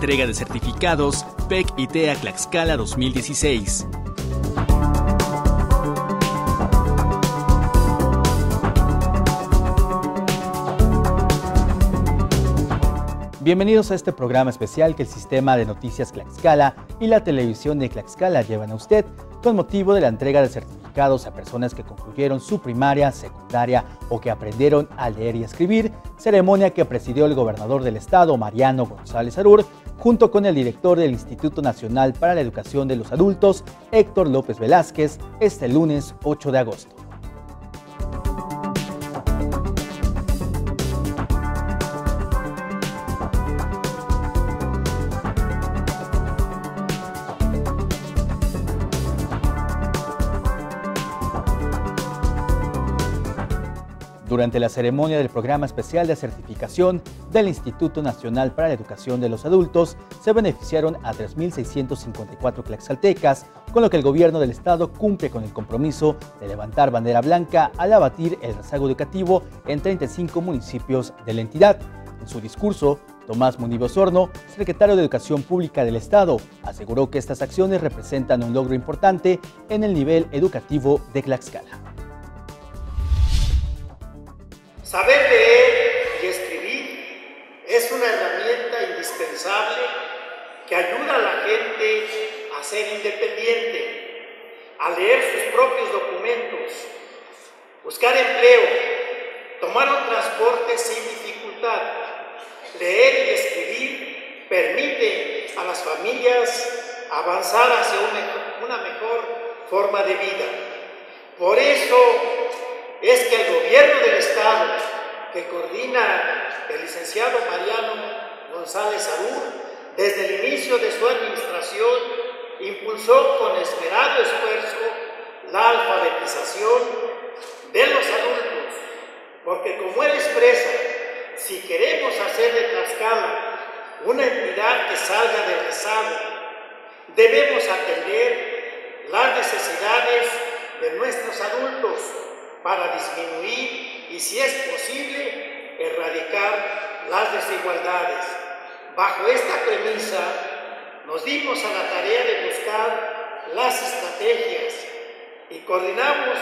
Entrega de certificados PEC y TEA Tlaxcala 2016. Bienvenidos a este programa especial que el Sistema de Noticias Tlaxcala y la televisión de Tlaxcala llevan a usted con motivo de la entrega de certificados a personas que concluyeron su primaria, secundaria o que aprendieron a leer y escribir, ceremonia que presidió el gobernador del estado, Mariano González Arur, junto con el director del Instituto Nacional para la Educación de los Adultos, Héctor López Velázquez, este lunes 8 de agosto. Durante la ceremonia del programa especial de certificación del Instituto Nacional para la Educación de los Adultos, se beneficiaron a 3.654 claxaltecas, con lo que el gobierno del estado cumple con el compromiso de levantar bandera blanca al abatir el rezago educativo en 35 municipios de la entidad. En su discurso, Tomás Muniz Osorno, secretario de Educación Pública del Estado, aseguró que estas acciones representan un logro importante en el nivel educativo de Tlaxcala. Saber leer y escribir es una herramienta indispensable que ayuda a la gente a ser independiente, a leer sus propios documentos, buscar empleo, tomar un transporte sin dificultad. Leer y escribir permite a las familias avanzar hacia una mejor forma de vida. Por eso es que el gobierno del Estado, que coordina el licenciado Mariano González Arur, desde el inicio de su administración, impulsó con esmerado esfuerzo la alfabetización de los adultos, porque como él expresa, si queremos hacer de Tlaxcala una entidad que salga del rezago, debemos atender las necesidades de nuestros adultos para disminuir y, si es posible, erradicar las desigualdades. Bajo esta premisa, nos dimos a la tarea de buscar las estrategias y coordinamos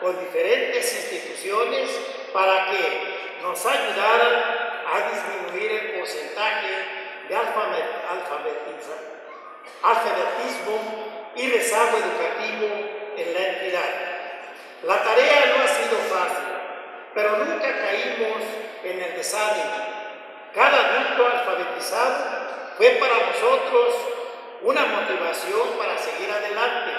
con diferentes instituciones para que nos ayudaran a disminuir el porcentaje de alfabetismo y rezago educativo en la entidad. La tarea no ha sido fácil, pero nunca caímos en el desánimo. Cada adulto alfabetizado fue para nosotros una motivación para seguir adelante.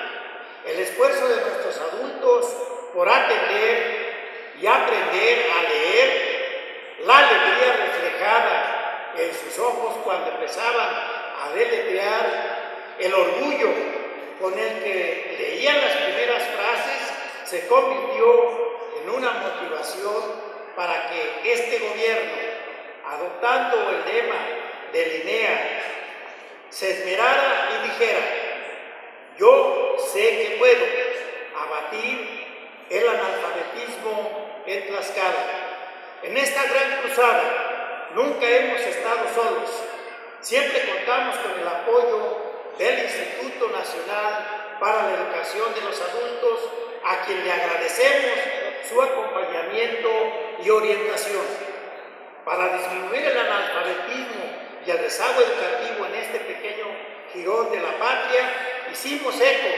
El esfuerzo de nuestros adultos por atender y aprender a leer, la alegría reflejada en sus ojos cuando empezaban a deletrear, el orgullo con el que leían las primeras frases se convirtió en una motivación para que este gobierno, adoptando el lema de Linea, se esmerara y dijera, yo sé que puedo abatir el analfabetismo en Tlaxcala. En esta gran cruzada nunca hemos estado solos, siempre contamos con el apoyo del Instituto Nacional para la Educación de los Adultos a quien le agradecemos su acompañamiento y orientación. Para disminuir el analfabetismo y el rezago educativo en este pequeño girón de la patria, hicimos eco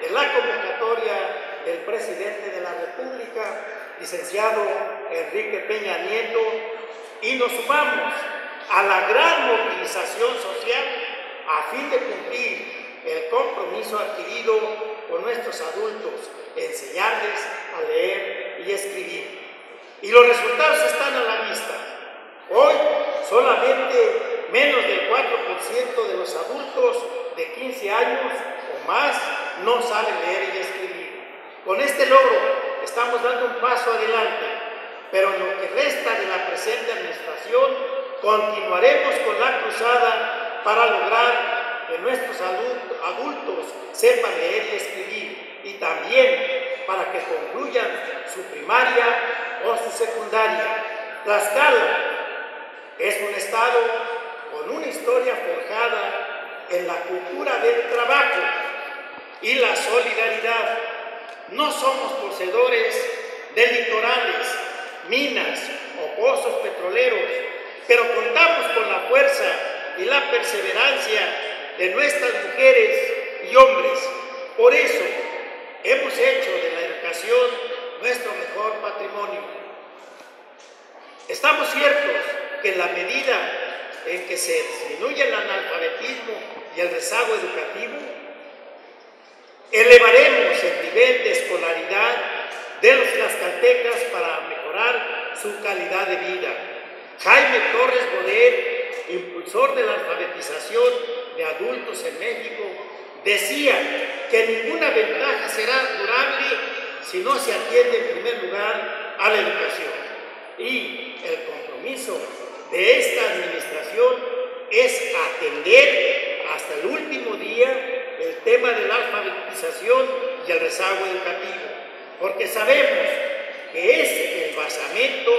de la convocatoria del presidente de la República, licenciado Enrique Peña Nieto, y nos sumamos a la gran movilización social a fin de cumplir el compromiso adquirido con nuestros adultos enseñarles a leer y escribir. Y los resultados están a la vista. Hoy solamente menos del 4% de los adultos de 15 años o más no saben leer y escribir. Con este logro estamos dando un paso adelante, pero en lo que resta de la presente administración continuaremos con la cruzada para lograr que nuestros adultos sepan leer y escribir y también para que concluyan su primaria o su secundaria. Tlaxcala es un estado con una historia forjada en la cultura del trabajo y la solidaridad. No somos poseedores de litorales, minas o pozos petroleros, pero contamos con la fuerza y la perseverancia de nuestras mujeres y hombres. Por eso hemos hecho de la educación nuestro mejor patrimonio. Estamos ciertos que en la medida en que se disminuye el analfabetismo y el rezago educativo, elevaremos el nivel de escolaridad de los tlaxcaltecas para mejorar su calidad de vida. Jaime Torres Bodet, impulsor de la alfabetización de adultos en México, decía que ninguna ventaja será durable si no se atiende en primer lugar a la educación. Y el compromiso de esta administración es atender hasta el último día el tema de la alfabetización y el rezago educativo, porque sabemos que es el basamento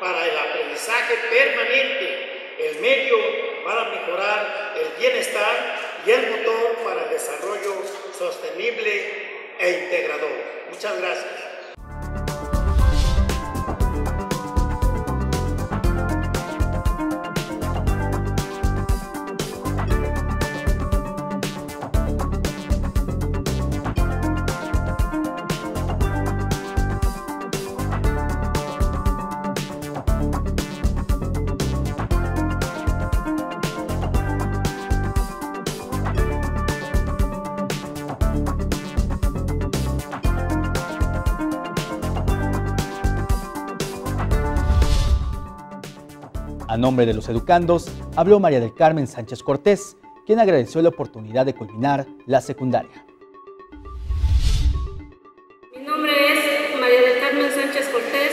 para el aprendizaje permanente, el medio para mejorar el bienestar y el motor para el desarrollo sostenible e integrador. Muchas gracias. Nombre de los educandos, habló María del Carmen Sánchez Cortés, quien agradeció la oportunidad de culminar la secundaria. Mi nombre es María del Carmen Sánchez Cortés.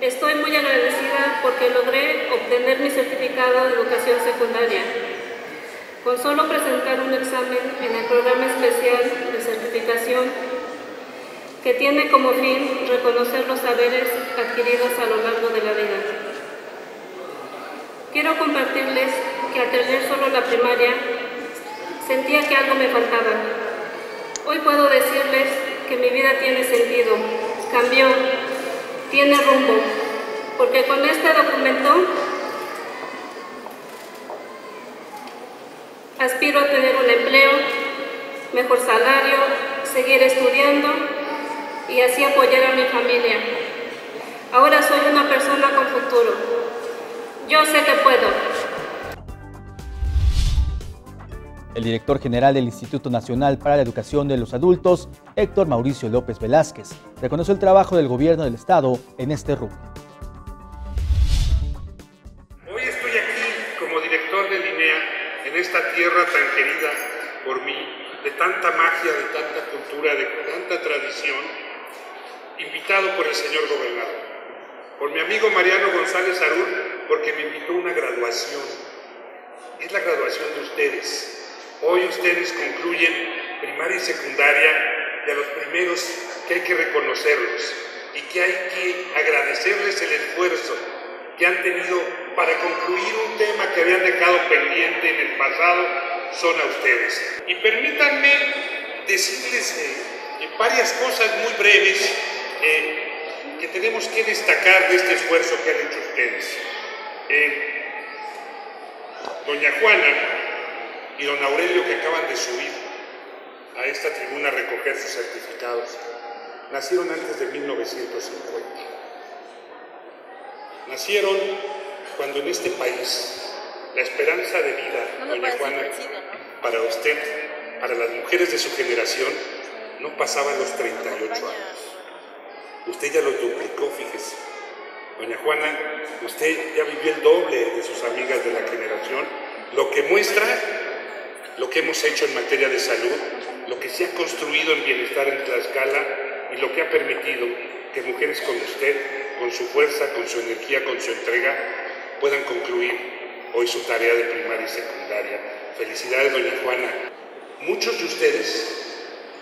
Estoy muy agradecida porque logré obtener mi certificado de educación secundaria. Con solo presentar un examen en el programa especial de certificación que tiene como fin reconocer los saberes adquiridos a lo largo de la vida. Quiero compartirles que al tener solo la primaria, sentía que algo me faltaba. Hoy puedo decirles que mi vida tiene sentido, cambió, tiene rumbo, porque con este documento aspiro a tener un empleo, mejor salario, seguir estudiando y así apoyar a mi familia. Ahora soy una persona con futuro. Yo sé que puedo. El director general del Instituto Nacional para la Educación de los Adultos, Héctor Mauricio López Velázquez, reconoció el trabajo del gobierno del Estado en este rubro. Hoy estoy aquí como director del INEA en esta tierra tan querida por mí, de tanta magia, de tanta cultura, de tanta tradición, invitado por el señor gobernador por mi amigo Mariano González Arur, porque me invitó a una graduación. Es la graduación de ustedes. Hoy ustedes concluyen primaria y secundaria de los primeros que hay que reconocerlos y que hay que agradecerles el esfuerzo que han tenido para concluir un tema que habían dejado pendiente en el pasado, son a ustedes. Y permítanme decirles eh, varias cosas muy breves. Eh, que tenemos que destacar de este esfuerzo que han hecho ustedes. Eh, doña Juana y don Aurelio que acaban de subir a esta tribuna a recoger sus certificados, nacieron antes de 1950. Nacieron cuando en este país la esperanza de vida, doña Juana, para usted, para las mujeres de su generación, no pasaba los 38 años. Usted ya lo duplicó, fíjese. Doña Juana, usted ya vivió el doble de sus amigas de la generación, lo que muestra lo que hemos hecho en materia de salud, lo que se ha construido en bienestar en Tlaxcala y lo que ha permitido que mujeres como usted, con su fuerza, con su energía, con su entrega, puedan concluir hoy su tarea de primaria y secundaria. Felicidades, doña Juana. Muchos de ustedes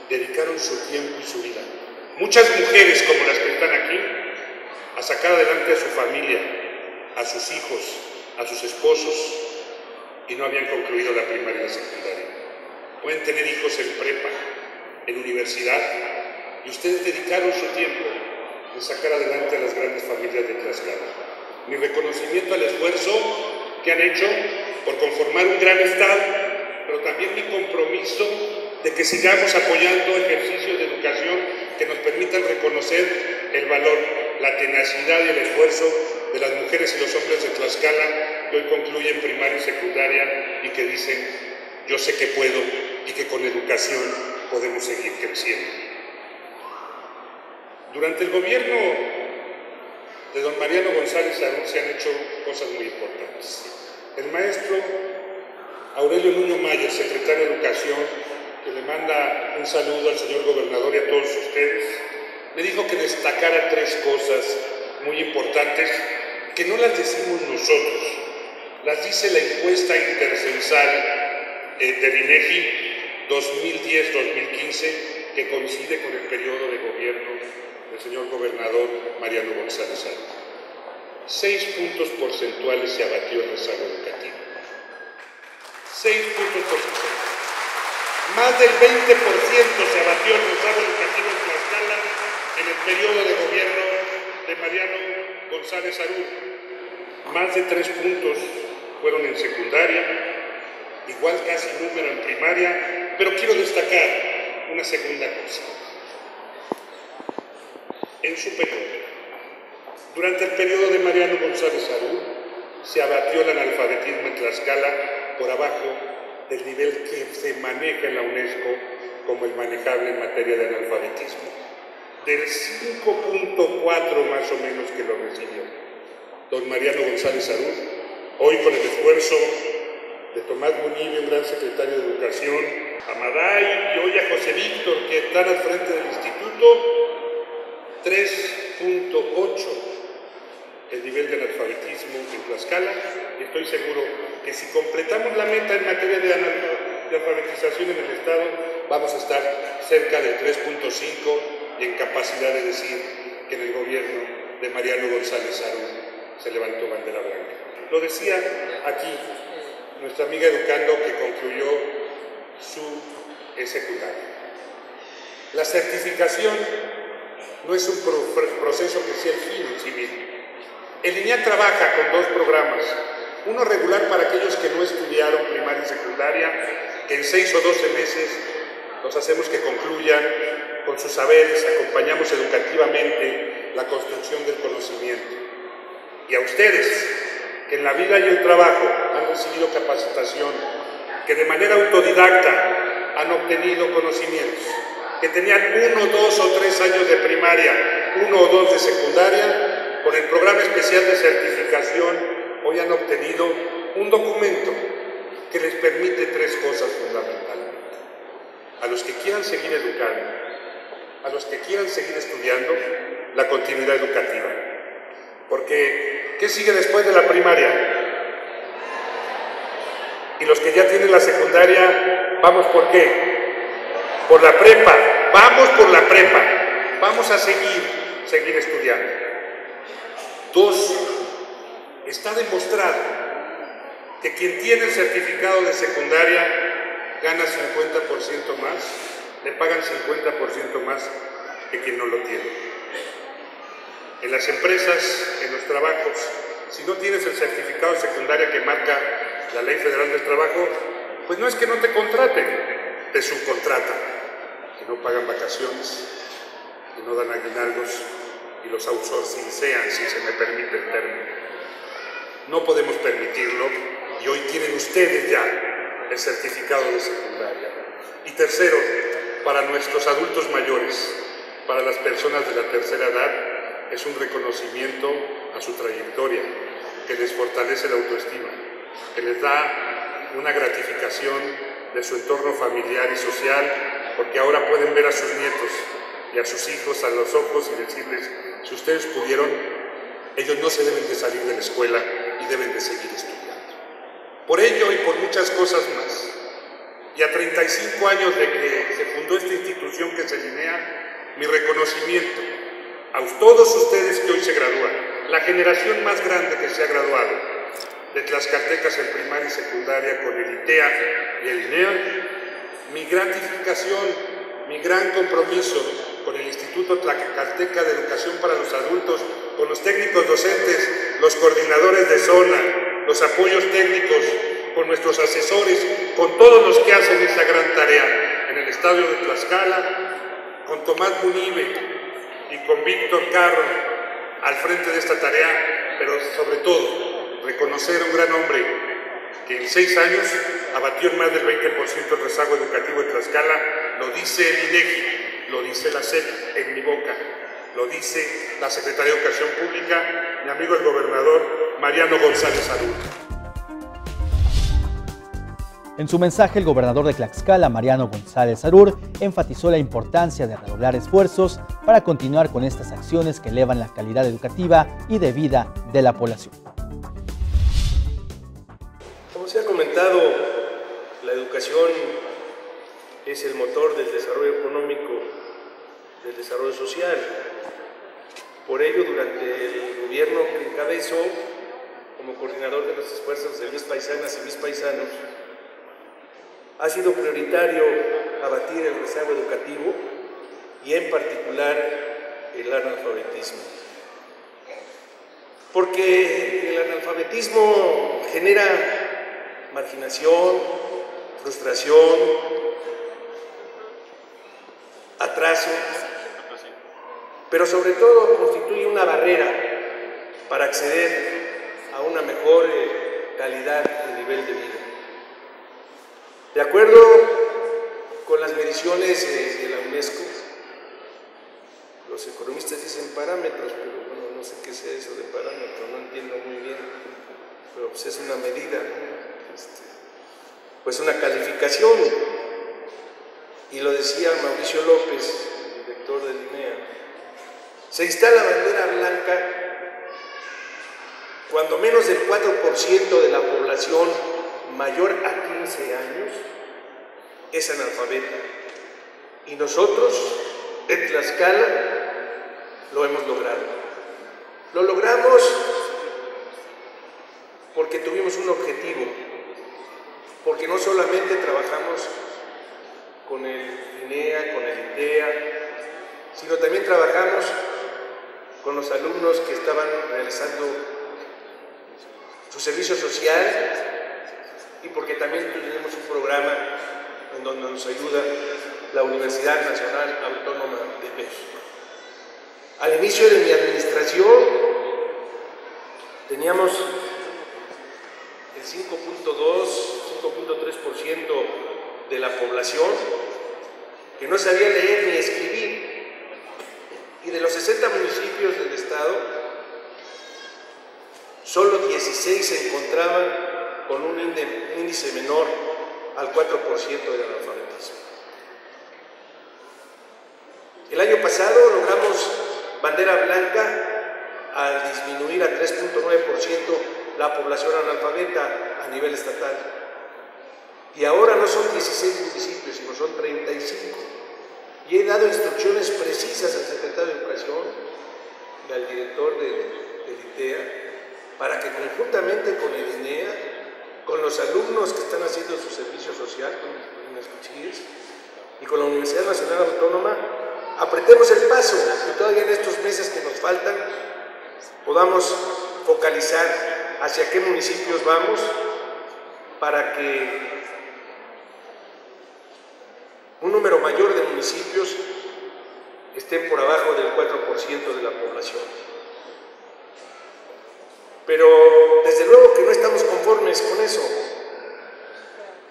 dedicaron su tiempo y su vida muchas mujeres como las que están aquí, a sacar adelante a su familia, a sus hijos, a sus esposos, y no habían concluido la primaria y la secundaria. Pueden tener hijos en prepa, en universidad, y ustedes dedicaron su tiempo en sacar adelante a las grandes familias de Tlaxcala. Mi reconocimiento al esfuerzo que han hecho por conformar un gran Estado, pero también mi compromiso de que sigamos apoyando ejercicios de educación que nos permitan reconocer el valor, la tenacidad y el esfuerzo de las mujeres y los hombres de Tlaxcala que hoy concluyen primaria y secundaria y que dicen, yo sé que puedo y que con educación podemos seguir creciendo. Durante el gobierno de don Mariano González Arún se han hecho cosas muy importantes. El maestro Aurelio Nuño Maya, secretario de Educación, que le manda un saludo al señor gobernador y a todos ustedes, me dijo que destacara tres cosas muy importantes que no las decimos nosotros, las dice la encuesta intercensal eh, del INEGI 2010-2015 que coincide con el periodo de gobierno del señor gobernador Mariano González Álvarez. Seis puntos porcentuales se abatió el rezago educativo. Seis puntos porcentuales. Más del 20% se abatió el rezago educativo en Tlaxcala en el periodo de gobierno de Mariano González Arú. Más de tres puntos fueron en secundaria, igual casi número en primaria, pero quiero destacar una segunda cosa. En su periodo, durante el periodo de Mariano González Arú, se abatió el analfabetismo en Tlaxcala por abajo del nivel que se maneja en la UNESCO como el manejable en materia de analfabetismo del 5.4 más o menos que lo recibió. Don Mariano González Arús, hoy con el esfuerzo de Tomás Muñiz, un gran secretario de Educación, a Maday y hoy a José Víctor, que están al frente del instituto, 3.8 el nivel de analfabetismo en Tlaxcala. Estoy seguro que si completamos la meta en materia de, de alfabetización en el Estado, vamos a estar cerca del 3.5 y en capacidad de decir que en el gobierno de Mariano González Arú se levantó bandera blanca. Lo decía aquí nuestra amiga educando que concluyó su secundaria. La certificación no es un proceso que sea el fin en sí mismo. El INEA trabaja con dos programas, uno regular para aquellos que no estudiaron primaria y secundaria, que en seis o doce meses los hacemos que concluyan con sus saberes, acompañamos educativamente la construcción del conocimiento. Y a ustedes, que en la vida y el trabajo han recibido capacitación, que de manera autodidacta han obtenido conocimientos, que tenían uno, dos o tres años de primaria, uno o dos de secundaria, con el programa especial de certificación, hoy han obtenido un documento que les permite tres cosas fundamentales. A los que quieran seguir educando, a los que quieran seguir estudiando la continuidad educativa. Porque, ¿qué sigue después de la primaria? Y los que ya tienen la secundaria, ¿vamos por qué? Por la prepa, vamos por la prepa, vamos a seguir, seguir estudiando. Dos, está demostrado que quien tiene el certificado de secundaria gana 50% más le pagan 50% más que quien no lo tiene. En las empresas, en los trabajos, si no tienes el certificado de secundaria que marca la Ley Federal del Trabajo, pues no es que no te contraten, te subcontratan, que no pagan vacaciones, que no dan aguinaldos y los outsourcing sean, si se me permite el término. No podemos permitirlo y hoy tienen ustedes ya el certificado de secundaria. Y tercero, para nuestros adultos mayores, para las personas de la tercera edad, es un reconocimiento a su trayectoria, que les fortalece la autoestima, que les da una gratificación de su entorno familiar y social, porque ahora pueden ver a sus nietos y a sus hijos a los ojos y decirles, si ustedes pudieron, ellos no se deben de salir de la escuela y deben de seguir estudiando. Por ello y por muchas cosas más, y a 35 años de que se fundó esta institución que se linea, mi reconocimiento a todos ustedes que hoy se gradúan, la generación más grande que se ha graduado, de tlaxcaltecas en primaria y secundaria con el ITEA y el INEA, mi gratificación, mi gran compromiso con el Instituto Tlaxcalteca de Educación para los Adultos, con los técnicos docentes, los coordinadores de zona, los apoyos técnicos, con nuestros asesores, con todos los que hacen esta gran tarea en el estadio de Tlaxcala, con Tomás Munive y con Víctor Carro al frente de esta tarea, pero sobre todo reconocer a un gran hombre que en seis años abatió en más del 20% el rezago educativo de Tlaxcala, lo dice el INEGI, lo dice la SEP en mi boca, lo dice la Secretaría de Educación Pública, mi amigo el gobernador Mariano González Arur. En su mensaje, el gobernador de Tlaxcala, Mariano González Arur, enfatizó la importancia de redoblar esfuerzos para continuar con estas acciones que elevan la calidad educativa y de vida de la población. Como se ha comentado, la educación es el motor del desarrollo económico, del desarrollo social. Por ello, durante el gobierno que encabezó, como coordinador de los esfuerzos de mis paisanas y mis paisanos, ha sido prioritario abatir el rezago educativo y en particular el analfabetismo. Porque el analfabetismo genera marginación, frustración, atraso, pero sobre todo constituye una barrera para acceder a una mejor eh, calidad y nivel de vida. De acuerdo con las mediciones de la UNESCO, los economistas dicen parámetros, pero bueno, no sé qué sea eso de parámetro, no entiendo muy bien, pero pues es una medida, este, pues una calificación. Y lo decía Mauricio López, director del INEA, se instala bandera blanca cuando menos del 4% de la población mayor a 15 años es analfabeta. Y nosotros, en Tlaxcala, lo hemos logrado. Lo logramos porque tuvimos un objetivo, porque no solamente trabajamos con el INEA, con el ITEA, sino también trabajamos con los alumnos que estaban realizando su servicio social tenemos un programa en donde nos ayuda la Universidad Nacional Autónoma de México. Al inicio de mi administración teníamos el 5.2, 5.3% de la población que no sabía leer ni escribir. Y de los 60 municipios del estado, solo 16 se encontraban con un índice menor al 4% del analfabetismo. El año pasado logramos bandera blanca al disminuir a 3.9% la población analfabeta a nivel estatal. Y ahora no son 16 municipios, sino son 35. Y he dado instrucciones precisas al secretario de Educación y al director del, del ITEA para que conjuntamente con el INEA con los alumnos que están haciendo su servicio social, con los cuchillos, y con la Universidad Nacional Autónoma, apretemos el paso y todavía en estos meses que nos faltan podamos focalizar hacia qué municipios vamos para que un número mayor de municipios estén por abajo del 4% de la población. Pero desde luego que no estamos conformes con eso,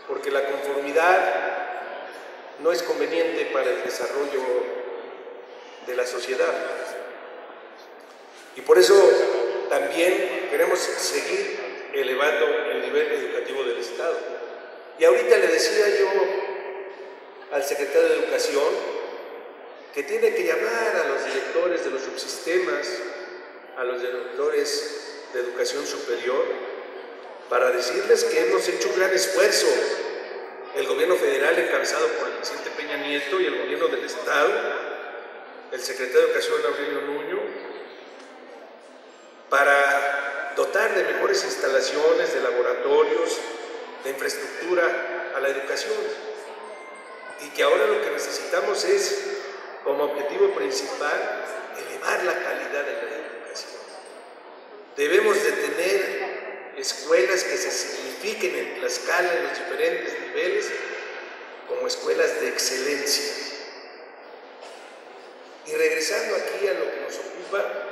porque la conformidad no es conveniente para el desarrollo de la sociedad. Y por eso también queremos seguir elevando el nivel educativo del Estado. Y ahorita le decía yo al secretario de Educación que tiene que llamar a los directores de los subsistemas, a los directores de Educación Superior para decirles que hemos hecho un gran esfuerzo, el gobierno federal encabezado por el presidente Peña Nieto y el gobierno del Estado, el secretario de Educación Aurelio Nuño, para dotar de mejores instalaciones, de laboratorios, de infraestructura a la educación. Y que ahora lo que necesitamos es, como objetivo principal, elevar la calidad de la. Debemos de tener escuelas que se signifiquen en Tlaxcala en los diferentes niveles como escuelas de excelencia. Y regresando aquí a lo que nos ocupa,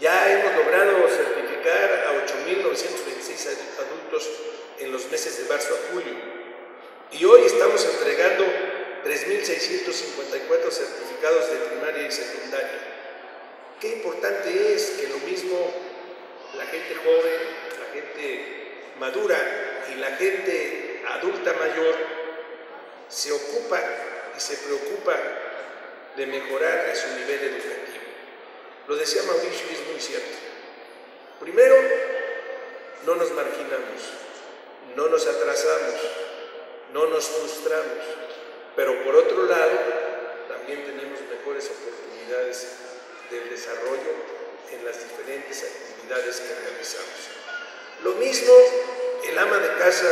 ya hemos logrado certificar a 8.926 adultos en los meses de marzo a julio. Y hoy estamos entregando 3.654 certificados de primaria y secundaria. Qué importante es que lo mismo la gente joven, la gente madura y la gente adulta mayor se ocupa y se preocupa de mejorar su nivel educativo. Lo decía Mauricio y es muy cierto. Primero, no nos marginamos, no nos atrasamos, no nos frustramos, pero por otro lado, también tenemos mejores oportunidades del desarrollo en las diferentes actividades que realizamos. Lo mismo el ama de casa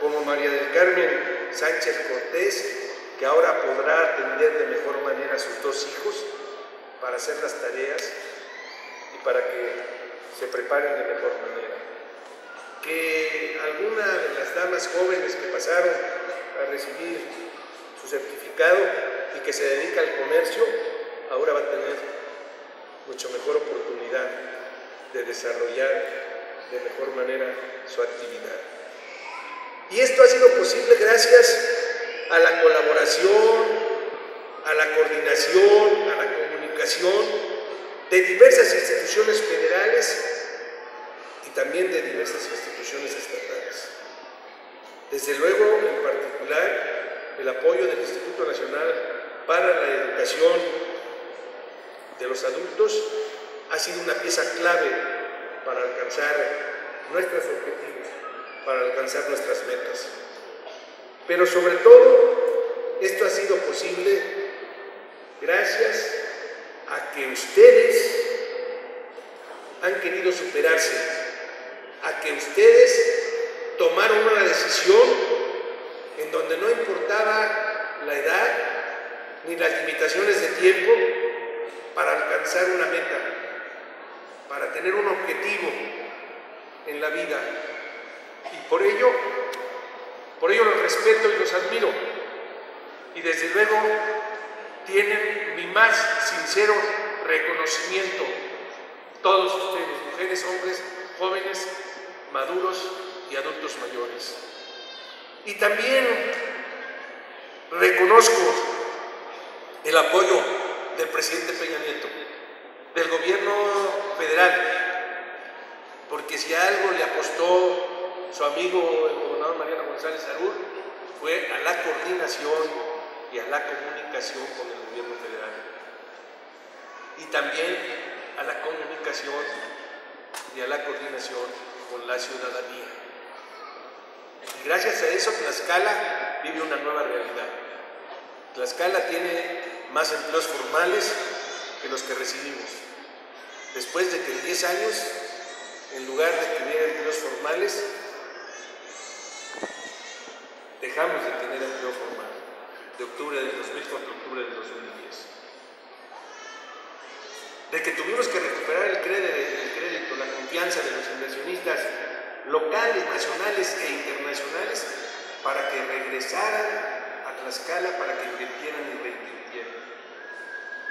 como María del Carmen Sánchez Cortés, que ahora podrá atender de mejor manera a sus dos hijos para hacer las tareas y para que se preparen de mejor manera. Que alguna de las damas jóvenes que pasaron a recibir su certificado y que se dedica al comercio, ahora va a tener mucho mejor oportunidad de desarrollar de mejor manera su actividad. Y esto ha sido posible gracias a la colaboración, a la coordinación, a la comunicación de diversas instituciones federales y también de diversas instituciones estatales. Desde luego, en particular, el apoyo del Instituto Nacional para la Educación de los Adultos ha sido una pieza clave para alcanzar nuestros objetivos, para alcanzar nuestras metas. Pero sobre todo, esto ha sido posible gracias a que ustedes han querido superarse, a que ustedes tomaron una decisión en donde no importaba la edad ni las limitaciones de tiempo para alcanzar una meta, para tener un objetivo en la vida. Y por ello, por ello los respeto y los admiro. Y desde luego tienen mi más sincero reconocimiento, todos ustedes, mujeres, hombres, jóvenes, maduros y adultos mayores. Y también reconozco el apoyo del presidente Peña Nieto, del gobierno federal, porque si algo le apostó su amigo el gobernador Mariano González Arur fue a la coordinación y a la comunicación con el gobierno federal. Y también a la comunicación y a la coordinación con la ciudadanía. Y gracias a eso Tlaxcala vive una nueva realidad. Tlaxcala tiene más empleos formales que los que recibimos. Después de que en 10 años, en lugar de hubiera empleos formales, dejamos de tener empleo formal de octubre del 2000 contra octubre del 2010. De que tuvimos que recuperar el crédito, el crédito, la confianza de los inversionistas locales, nacionales e internacionales para que regresaran Tlaxcala, para que invirtieran y reinvirtieran.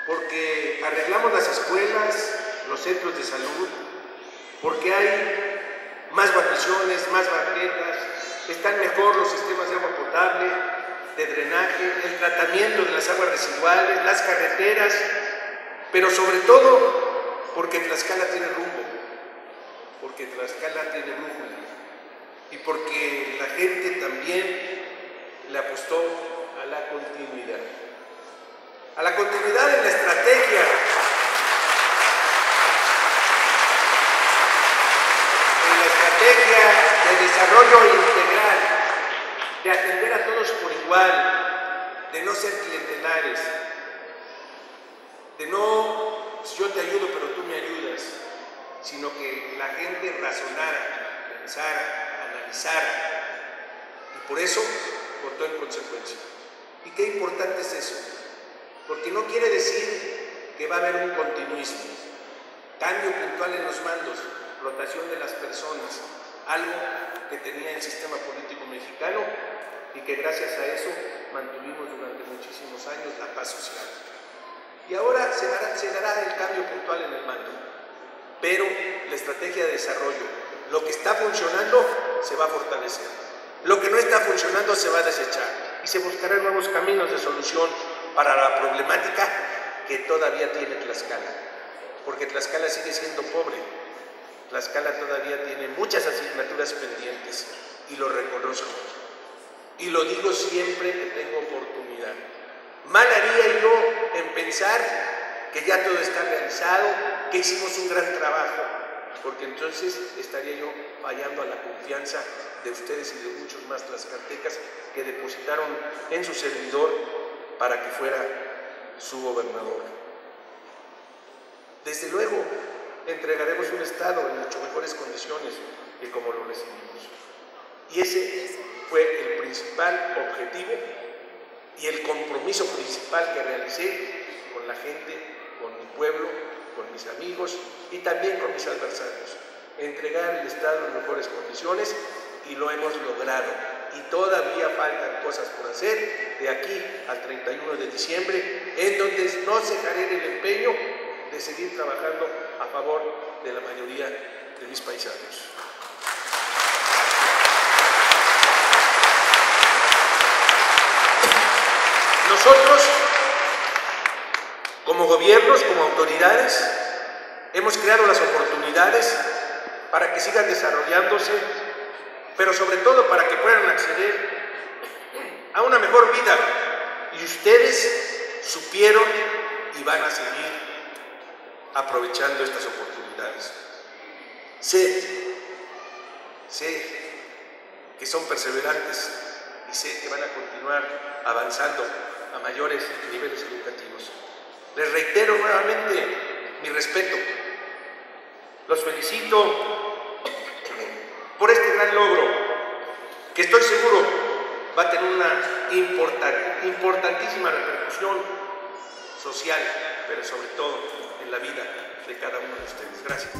Porque arreglamos las escuelas, los centros de salud, porque hay más vacaciones, más banquetas, están mejor los sistemas de agua potable, de drenaje, el tratamiento de las aguas residuales, las carreteras, pero sobre todo porque Tlaxcala tiene rumbo, porque Tlaxcala tiene brújula y porque la gente también le apostó la continuidad, a la continuidad en la estrategia. En la estrategia de desarrollo integral, de atender a todos por igual, de no ser clientelares, de no yo te ayudo pero tú me ayudas, sino que la gente razonara, pensara, analizara. Y por eso votó en consecuencia. ¿Y qué importante es eso? Porque no quiere decir que va a haber un continuismo, cambio puntual en los mandos, rotación de las personas, algo que tenía el sistema político mexicano y que gracias a eso mantuvimos durante muchísimos años la paz social. Y ahora se dará, se dará el cambio puntual en el mando, pero la estrategia de desarrollo, lo que está funcionando se va a fortalecer, lo que no está funcionando se va a desechar y se buscarán nuevos caminos de solución para la problemática que todavía tiene Tlaxcala, porque Tlaxcala sigue siendo pobre, Tlaxcala todavía tiene muchas asignaturas pendientes y lo reconozco. Y lo digo siempre que tengo oportunidad. Mal haría yo en pensar que ya todo está realizado, que hicimos un gran trabajo, porque entonces estaría yo fallando a la confianza de ustedes y de muchos más tlaxcaltecas que depositaron en su servidor para que fuera su gobernador. Desde luego, entregaremos un Estado en mucho mejores condiciones que como lo recibimos. Y ese fue el principal objetivo y el compromiso principal que realicé con la gente, con mi pueblo, con mis amigos y también con mis adversarios. Entregar el Estado en mejores condiciones y lo hemos logrado. Y todavía faltan cosas por hacer de aquí al 31 de diciembre, en donde no cejaré el empeño de seguir trabajando a favor de la mayoría de mis paisanos. Nosotros, como gobiernos, como autoridades, hemos creado las oportunidades para que sigan desarrollándose, pero sobre todo para que puedan acceder a una mejor vida. Y ustedes supieron y van a seguir aprovechando estas oportunidades. Sé, sé que son perseverantes y sé que van a continuar avanzando a mayores niveles educativos. Les reitero nuevamente mi respeto. Los felicito por este gran logro que estoy seguro va a tener una importantísima repercusión social, pero sobre todo la vida de cada uno de ustedes. Gracias.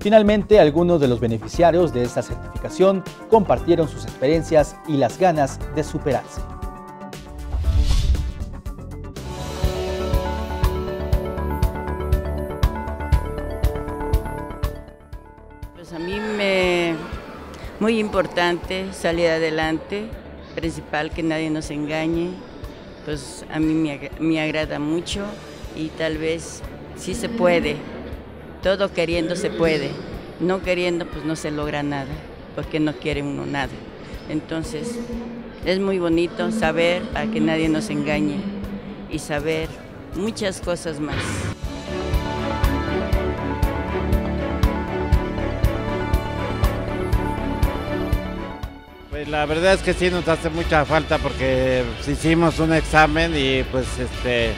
Finalmente, algunos de los beneficiarios de esta certificación compartieron sus experiencias y las ganas de superarse. Muy importante salir adelante, principal que nadie nos engañe, pues a mí me, agrada mucho y tal vez sí se puede. Todo queriendo se puede. No queriendo pues no se logra nada, porque no quiere uno nada. Entonces es muy bonito saber a que nadie nos engañe y saber muchas cosas más. La verdad es que sí nos hace mucha falta porque hicimos un examen y pues este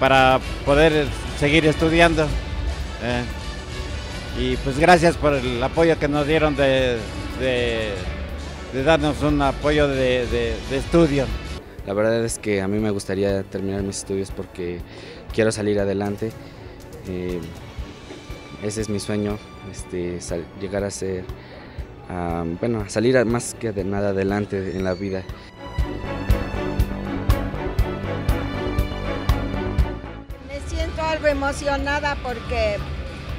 para poder seguir estudiando. Eh, y pues gracias por el apoyo que nos dieron de, darnos un apoyo de, estudio. La verdad es que a mí me gustaría terminar mis estudios porque quiero salir adelante. Eh, ese es mi sueño, este, llegar a ser bueno, a salir más que de nada adelante en la vida. Me siento algo emocionada porque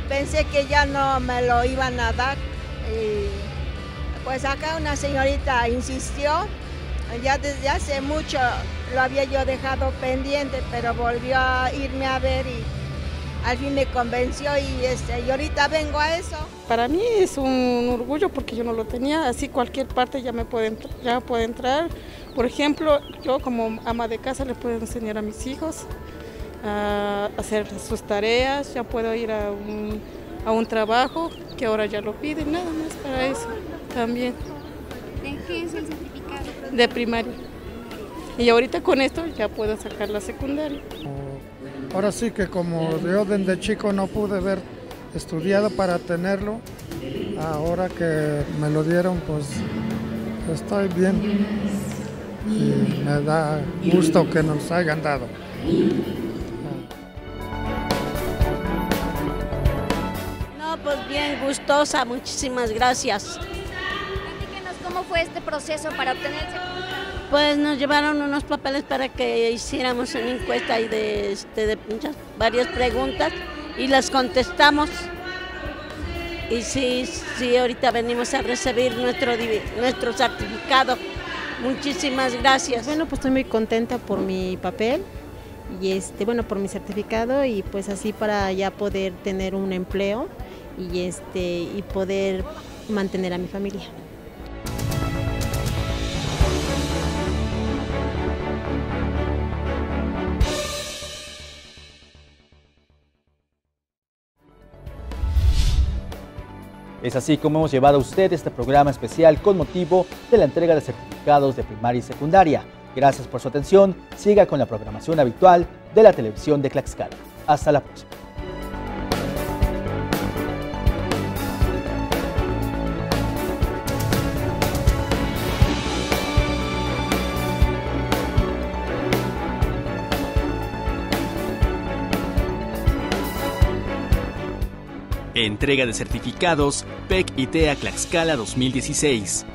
pensé que ya no me lo iban a dar. Y pues acá una señorita insistió, ya desde hace mucho lo había yo dejado pendiente, pero volvió a irme a ver y al fin me convenció y, este, y ahorita vengo a eso. Para mí es un orgullo porque yo no lo tenía, así cualquier parte ya me puede, ya puede entrar. Por ejemplo, yo como ama de casa le puedo enseñar a mis hijos a hacer sus tareas, ya puedo ir a un, a un trabajo que ahora ya lo piden, nada más para eso también. ¿En qué es el certificado? De primaria. Y ahorita con esto ya puedo sacar la secundaria. Ahora sí que como yo desde chico no pude haber estudiado para tenerlo, ahora que me lo dieron, pues estoy bien y me da gusto que nos hayan dado. No, pues bien gustosa, muchísimas gracias. Platíquenos cómo fue este proceso para obtener el. Pues nos llevaron unos papeles para que hiciéramos una encuesta y de, este, de muchas, varias preguntas y las contestamos. Y sí, sí, ahorita venimos a recibir nuestro, nuestro certificado. Muchísimas gracias. Bueno, pues estoy muy contenta por mi papel y este, bueno, por mi certificado y pues así para ya poder tener un empleo y este y poder mantener a mi familia. Es así como hemos llevado a usted este programa especial con motivo de la entrega de certificados de primaria y secundaria. Gracias por su atención. Siga con la programación habitual de la televisión de Tlaxcala. Hasta la próxima. Entrega de certificados PEC ITEA Tlaxcala 2016.